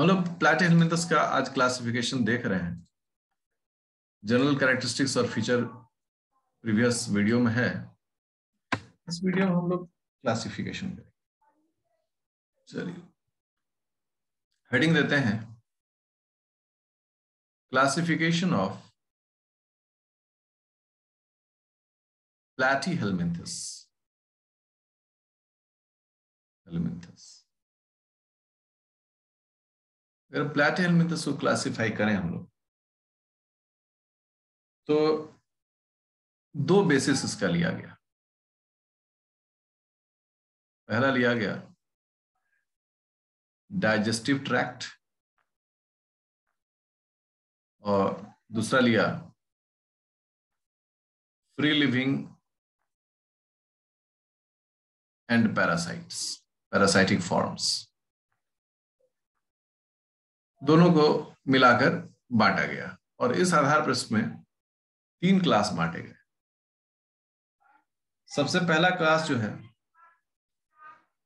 हम लोग प्लेटिनस का आज क्लासिफिकेशन देख रहे हैं। जनरल कैरेक्टरिस्टिक्स और फीचर प्रीवियस वीडियो में है। इस वीडियो में हम लोग क्लासिफिकेशन करेंगे। चलिए। हेडिंग देते हैं। क्लासिफिकेशन ऑफ़ प्लाटी हेलमेंथस अगर प्लाटी हेलमेंथस को क्लासिफाई करें हम लोग। तो दो बेसिस इसका लिया गया। पहला लिया गया डाइजेस्टिव ट्रैक्ट और दूसरा लिया free living and parasites parasitic forms दोनों को मिलाकर बांटा गया और इस आधार पर इसमें तीन क्लास बांटे गए। सबसे पहला क्लास जो है,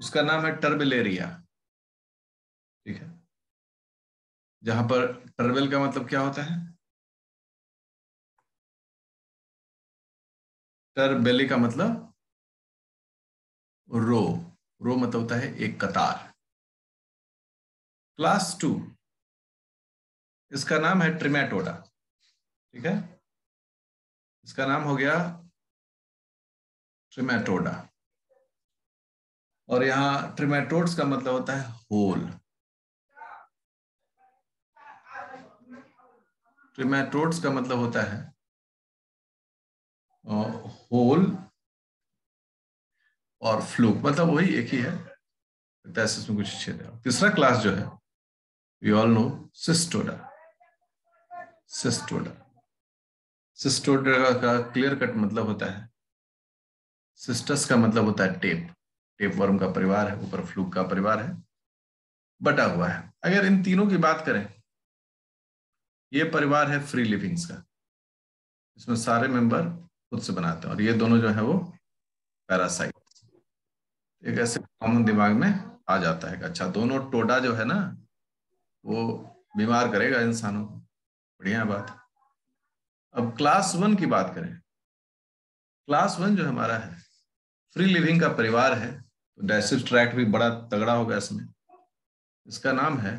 उसका नाम है टर्बिलेरिया। ठीक है? जहाँ पर टर्बेल का मतलब क्या होता है? टर्बेली का मतलब रो। रो मतलब होता है एक कतार। Class two. इसका नाम है ट्रिमेटोडा। ठीक है? इसका नाम हो गया ट्रिमेटोडा। और यहाँ ट्रिमेटोड्स का मतलब होता है होल। ट्रिमेटोड्स का मतलब होता है होल और फ्लूक। मतलब वही एक ही है। इसमें कुछ छेद तीसरा क्लास जो है we all know Cestoda. Cestoda. Cestoda का क्लियर कट मतलब होता है। सिस्टस का मतलब होता है टेप। टेप वर्म का परिवार है, ऊपर फ्लूक का परिवार है, बटा हुआ है। अगर इन तीनों की बात करें, ये परिवार है फ्री लिविंग्स का। इसमें सारे मेंबर खुद से बनाते हैं और ये दोनों जो है वो पैरासाइट एक ऐसे कॉमन दिमाग में आ जाता है अच्छा दोनों टोडा जो है ना, वो बीमार करेगा इंसानों को। बढ़िया बात अब क्लास वन की बात करें। क्लास वन जो हमारा है फ्री लिविंग का परिवार है तो डायसिस ट्रैक्ट भी बड़ा तगड़ा होगा इसमें। इसका नाम है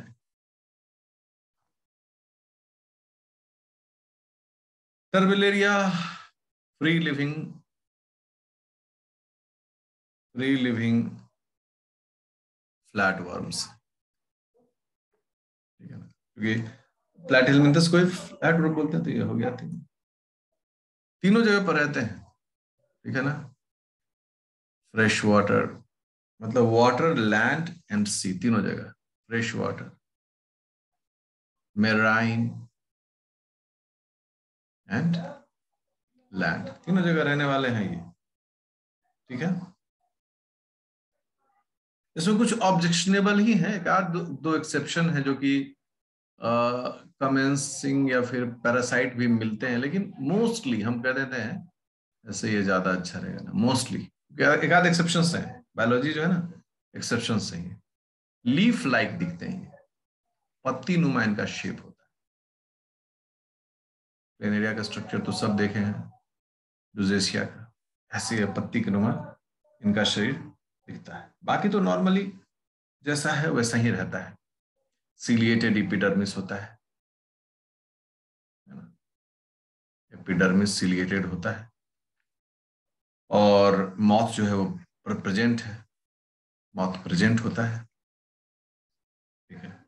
Turbellaria free living free living flat worms ठीक है ना? क्योंकि फ्लैट हेलमिंथस को फ्लैट वर्म बोलते हैं तो ये हो गया तीन। तीनों जगह पर रहते हैं ठीक है ना? फ्रेश वाटर मतलब वाटर लैंड एंड सी तीनों जगह। Fresh water marine and land तीनों जगह रहने वाले हैं ये ठीक है? इसमें कुछ ऑब्जेक्शनेबल ही है एक आध दो, दो एक्सेप्शन है जो कि कमेंसिंग या फिर पैरासाइट भी मिलते हैं, लेकिन मोस्टली हम कह देते हैं, ऐसे ये ज़्यादा अच्छा रहेगा ना मोस्टली एक आध एक्सेप्शन है? बायोलॉजी जो है ना एक्सेप्शन है लीफ लाइक दिखते हैं पत्ती नुमा इनका शेप होता है। प्लेनेरिया का स्ट्रक्चर तो सब देखे हैं। डुजेशिया का। ऐसे पत्ती के नुमा इनका शरीर दिखता है। बाकी तो नॉर्मली जैसा है, वैसा ही रहता है। सीलिएटेड इपिडर्मिस होता है। एपिडर्मिस सीलिएटेड होता है। और मौत जो है वो प्रेजेंट है। मौत प्रेजेंट होता है। ठीक है?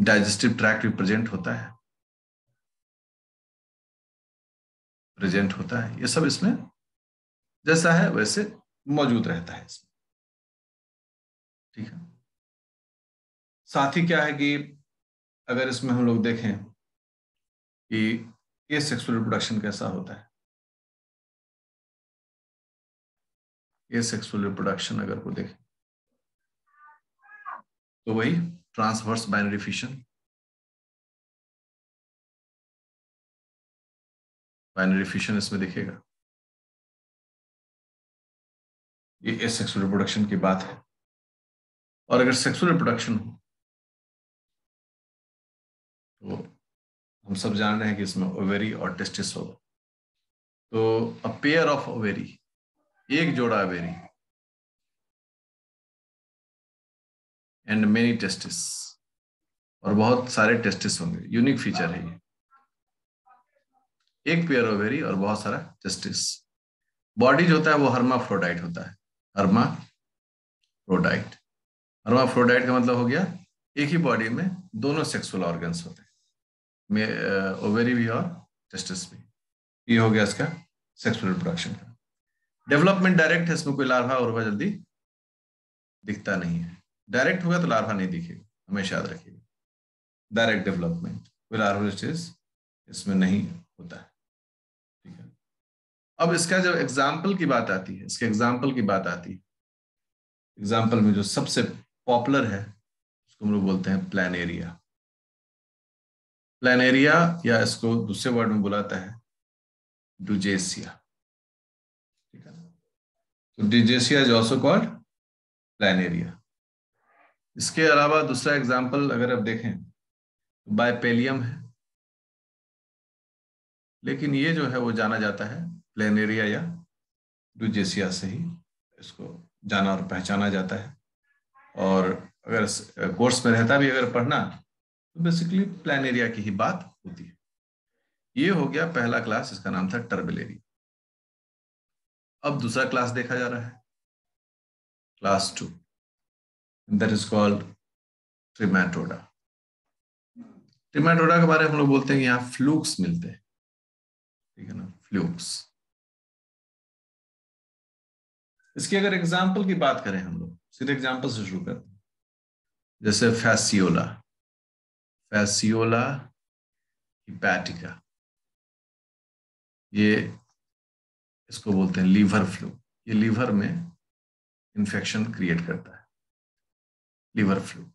डाइजेस्टिव ट्रैक्ट भी प्रेजेंट होता है। प्रेजेंट होता है। ये सब इसमें जैसा है वैसे मौजूद रहता है इसमें। ठीक है? साथ ही क्या है कि अगर इसमें हम लोग देखें कि ये सेक्सुअल रिप्रोडक्शन कैसा होता है? ये सेक्सुअल रिप्रोडक्शन अगर को देखें तो वही transverse binary fission binary fission इसमें दिखेगा। ये सेक्सुअल रिप्रोडक्शन की बात है। और अगर सेक्सुअल रिप्रोडक्शन हो तो हम सब जान रहे हैं कि इसमें ओवेरी और टेस्टिस होगा। तो अ पेयर ऑफ़ ओवेरी एक जोड़ा ओवेरी एंड मेनी टेस्टिस और बहुत सारे टेस्टिस होंगे यूनिक फीचर है ये। एक पेयर ओवेरी और बहुत सारा टेस्टिस बॉडी जो होता है वो हर्मा हर्माफ्रोडाइट होता है। हर्माफ्रोडाइट हर्माफ्रोडाइट का मतलब हो गया, एक ही बॉडी में दोनों सेक्सुअल ऑर्गन्स होते हैं। ओवेरी भी और टेस्टिस भी ये हो गया इसका सेक्सुअल रिप्रोडक्शन का। डेवलपमेंट डायरेक्ट है, इसमें कोई लार्वा और जल्दी दिखता नहीं है। डायरेक्ट होगा तो लार्वा नहीं दिखेगा, हमेशा याद रखिएगा। डायरेक्ट डेवलपमेंट कोई लार्वा चीज़ इसमें नहीं होता है। ठीक है? अब इसका जब एग्ज़ाम्पल की बात आती है, इसके एग्ज़ाम्पल की बात आती है। एग्ज़ाम्पल में जो सबसे पॉपुलर है, उसको हम लोग बोलते हैं प्लान प्लानेरिया या इसको दूसरे वर्ड में बुलाता है, डुजेसिया। ठीक है तो Dugesia is also called Planaria. इसके अलावा दूसरा एग्ज़ाम्पल अगर आप देखें तो बायपेलियम है। लेकिन ये जो है, वो जाना जाता है प्लेनेरिया या डुजेसिया से ही। इसको जाना और पहचाना जाता है। और अगर कोर्स में रहता भी अगर पढ़ना तो बेसिकली प्लान एरिया की ही बात होती है। ये हो गया पहला क्लास इसका नाम था टर्बलेरिया अब दूसरा क्लास देखा जा रहा है। Class two that is called Trematoda Trematoda के बारे में हम लोग बोलते हैं कि यहाँ फ्लूक्स मिलते हैं। ठीक है ना? फ्लूक्स इसकी अगर एग्ज़ाम्पल की बात करें हम लोग सीधे एग्ज़ाम्पल से शुरू करते हैं। जैसे फैसियोला फैसियोला हिपैटिका ये इसको बोलते हैं लीवर फ्लू। ये लीवर में इंफेक्शन क्रिएट करता है। Liver fluke.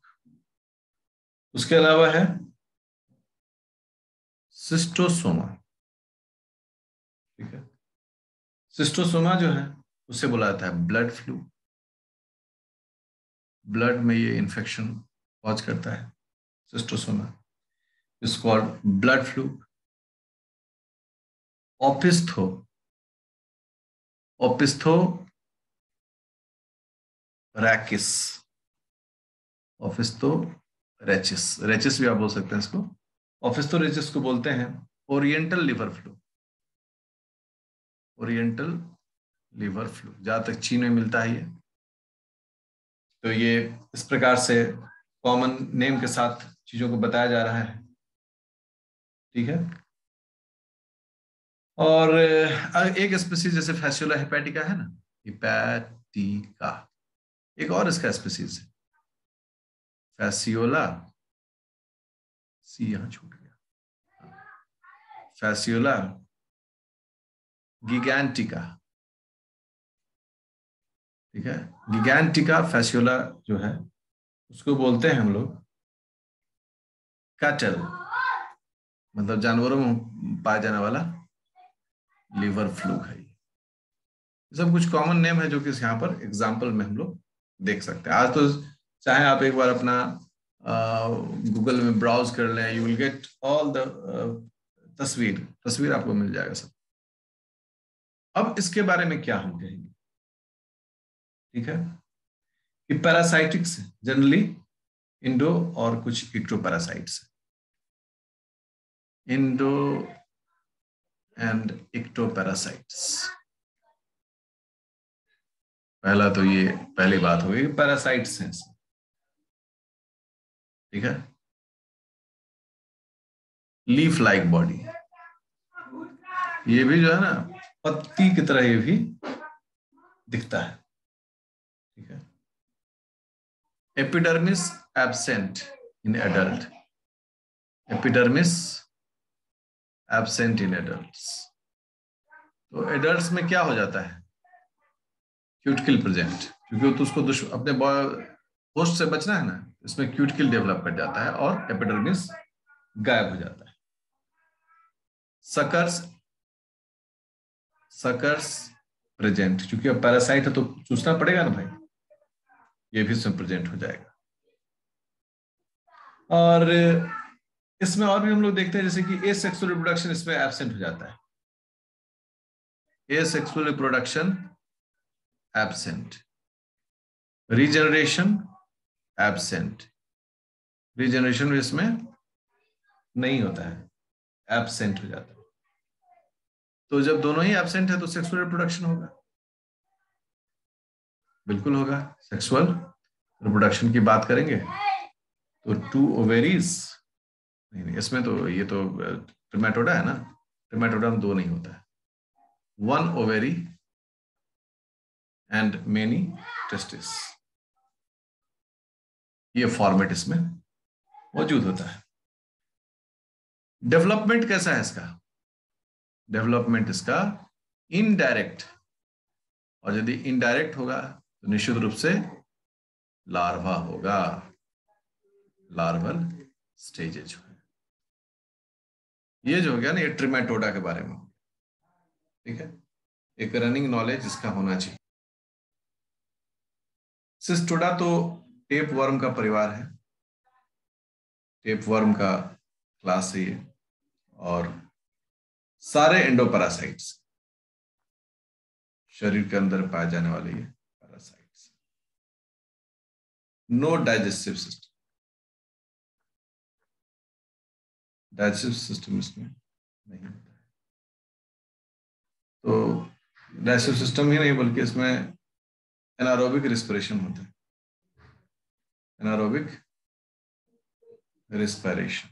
उसके अलावा है सिस्टोसोमा। ठीक है? सिस्टोसोमा जो है, उसे बोला जाता है ब्लड फ्लू। ब्लड में ये इंफेक्शन कॉज करता है। Cystosoma is called blood fluke. Opistho. Opistho orchis Opisthorchis orchis भी आप बोल सकते हैं इसको। ऑफिस्तो रेचिस को बोलते हैं oriental liver fluke oriental liver fluke जहाँ तक चीन में मिलता है ये तो ये इस प्रकार से कॉमन नेम के साथ चीज़ों को बताया जा रहा है। ठीक है? और एक स्पीसीज जैसे फैसियोला हिपैटिका है ना? हिपैटिका एक और इसका स्पीसीज है। फैसियोला सी यहाँ छूट गया। फैसियोला गिगैंटिका ठीक है? गिगैंटिका फैसियोला जो है, उसको बोलते हैं हम लोग कैटल मतलब जानवरों में पाया जाने वाला लिवर फ्लू है सब कुछ कॉमन नेम है जो कि यहाँ पर एग्ज़ाम्पल में हम लोग देख सकते हैं। आज तो चाहे आप एक बार अपना गूगल में ब्राउज कर लें you will get all the तस्वीर। तस्वीर आपको मिल जाएगा सब। अब इसके बारे में क्या हम कहेंगे? ठीक है? कि पैरासाइटिक्स जनरली इंडो और कुछ इक्टोपैरासाइट्स इंडो एंड इक्टोपैरासाइट्स पहला तो ये, पहली बात हो गई, पैरासाइट्स हैं ठीक है? Leaf like body. ये भी जो है ना, पत्ती की तरह ये भी दिखता है। ठीक है? Epidermis absent in adult. Epidermis, absent in adults. तो एडल्ट्स में क्या हो जाता है? क्यूटकिल प्रेजेंट क्योंकि तो उसको अपने होस्ट से बचना है ना, इसमें क्यूटकिल डेवलप कर जाता है और एपिडर्मिस गायब हो जाता है। सकर्स सकर्स प्रेजेंट क्योंकि अब पैरासाइट है तो चूसना पड़ेगा ना भाई? ये भी इसमें प्रेजेंट हो जाएगा। और इसमें और भी हम लोग देखते हैं, जैसे कि ए सेक्सुअल रिप्रोडक्शन इसमें एबसेंट हो जाता है। Asexual reproduction absent regeneration absent regeneration इसमें नहीं होता है एबसेंट हो जाता है। तो जब दोनों ही एबसेंट है तो सेक्सुअल रिप्रोडक्शन होगा। बिल्कुल होगा। सेक्सुअल रिप्रोडक्शन की बात करेंगे। तो टू ओवेरीज नहीं नहीं, इसमें तो ये तो ट्रिमेटोडा है ना? ट्रिमेटोडा में दो नहीं होता है। One ovary and many testis ये फॉर्मेट इसमें मौजूद होता है। डेवलपमेंट कैसा है इसका? डेवलपमेंट इसका इनडायरेक्ट और यदि इनडायरेक्ट होगा तो निश्चित रूप से लार्वा होगा। लार्वल स्टेजेज ये जो हो गया ना, ये ट्रिमेटोडा के बारे में। ठीक है? एक रनिंग नॉलेज इसका होना चाहिए। सिस्टोडा तो टेप वर्म का परिवार है। टेप वर्म का क्लास है ये। और सारे एंडोपैरासाइट्स। शरीर के अंदर पाए जाने वाले ये parasites no digestive system digestive system इसमें नहीं होता है। तो डाइजेस्टिव सिस्टम ही नहीं, बल्कि इसमें एनारोबिक रिस्पिरेशन होता है। एनारोबिक रिस्पिरेशन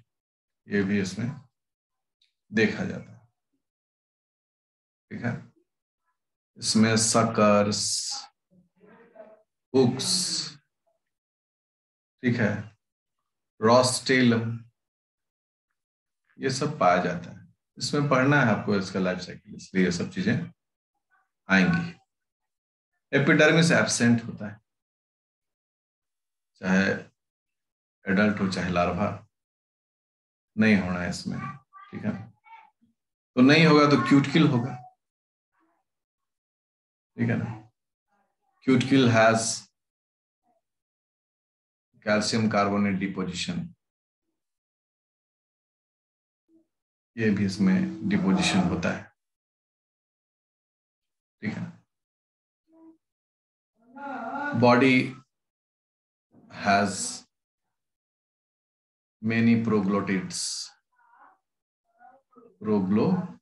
ये भी इसमें देखा जाता है। ठीक है? इसमें सकर्स हुक्स ठीक है? रॉस्टेलम ये सब पाया जाता है। इसमें पढ़ना है आपको इसका लाइफ साइकिल इसलिए ये सब चीज़ें आएँगी। एपिडर्मिस एब्सेंट होता है। चाहे एडल्ट हो, चाहे लार्वा नहीं होना है इसमें, ठीक है? तो नहीं होगा तो क्यूटकिल होगा। ठीक है ना? Cuticle has calcium carbonate deposition ये भी इसमें डिपोजिशन होता है। ठीक है? Body has many proglottids proglottids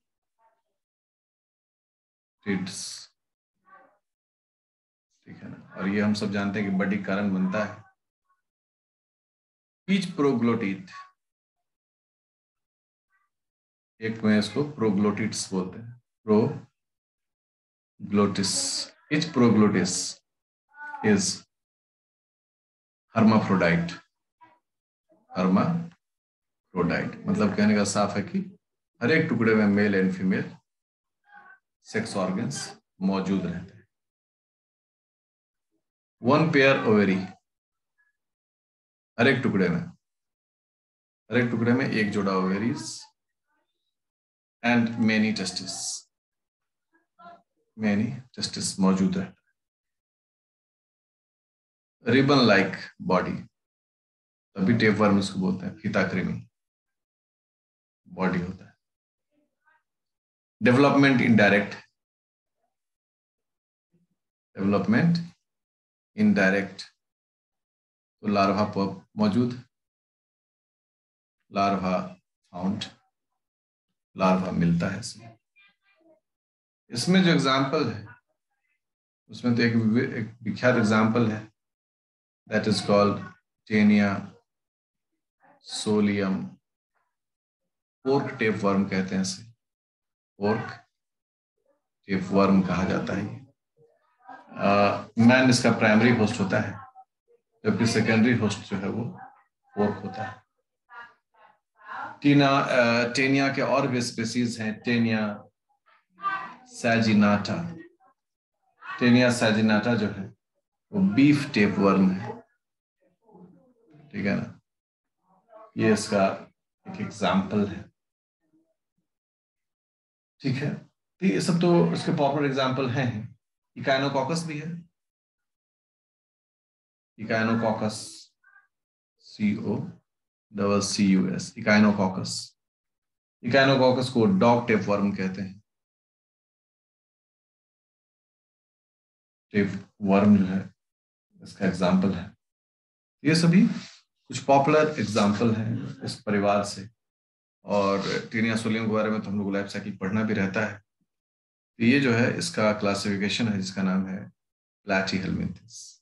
ठीक है ना? और ये हम सब जानते हैं कि बड़ी कारण बनता है। ईच प्रोग्लोटिड एक में इसको प्रोग्लोटिड्स बोलते हैं। Proglottis each proglottis is hermaphrodite hermaphrodite मतलब कहने का साफ़ है कि हर एक टुकड़े में male and female sex organs मौजूद रहते हैं। वन पेयर ओवेरी हर एक टुकड़े में, हर एक टुकड़े में एक जोड़ा ovaries and many testis many testis मौजूद है। रिबन लाइक बॉडी तभी टेप वर्म इसको बोलते हैं फीता कृमि बॉडी होता है। डेवलपमेंट इनडायरेक्ट डेवलपमेंट इनडायरेक्ट तो लार्वा मौजूद। लार्वा फाउंड लार्वा मिलता है इसमें। इसमें जो एग्ज़ाम्पल है, उसमें तो एक विख्यात एग्ज़ाम्पल है। That is called Taenia solium pork tape worm कहते हैं इसे। पोर्क टेप वर्म कहा जाता है मैन इसका प्राइमरी होस्ट होता है, जबकि सेकेंडरी होस्ट जो है वो पोर्क होता है। टीना टेनिया के और भी स्पेसीज हैं, टेनिया सैजिनाटा। टेनिया सैजिनाटा जो है, वो बीफ टेप वर्म है। ठीक है ना? ये इसका एक एग्ज़ाम्पल है। ठीक है? तो ये सब तो इसके पॉपुलर एग्ज़ाम्पल हैं इकाइनोकॉकस भी है। इकाइनोकॉकस सी ओ सी यू एस इकाइनोकॉकस इकाइनोकॉकस को टेप वर्म कहते हैं। टेप वर्म जो है, इसका एग्ज़ाम्पल है। ये सभी कुछ पॉपुलर एग्ज़ाम्पल हैं इस परिवार से। और टीनिया सोलियम के बारे में तो हम लोग लाइफ साइकिल पढ़ना भी रहता है। तो ये जो है, इसका क्लासिफिकेशन है, जिसका नाम है प्लाटी हेलमिंथिस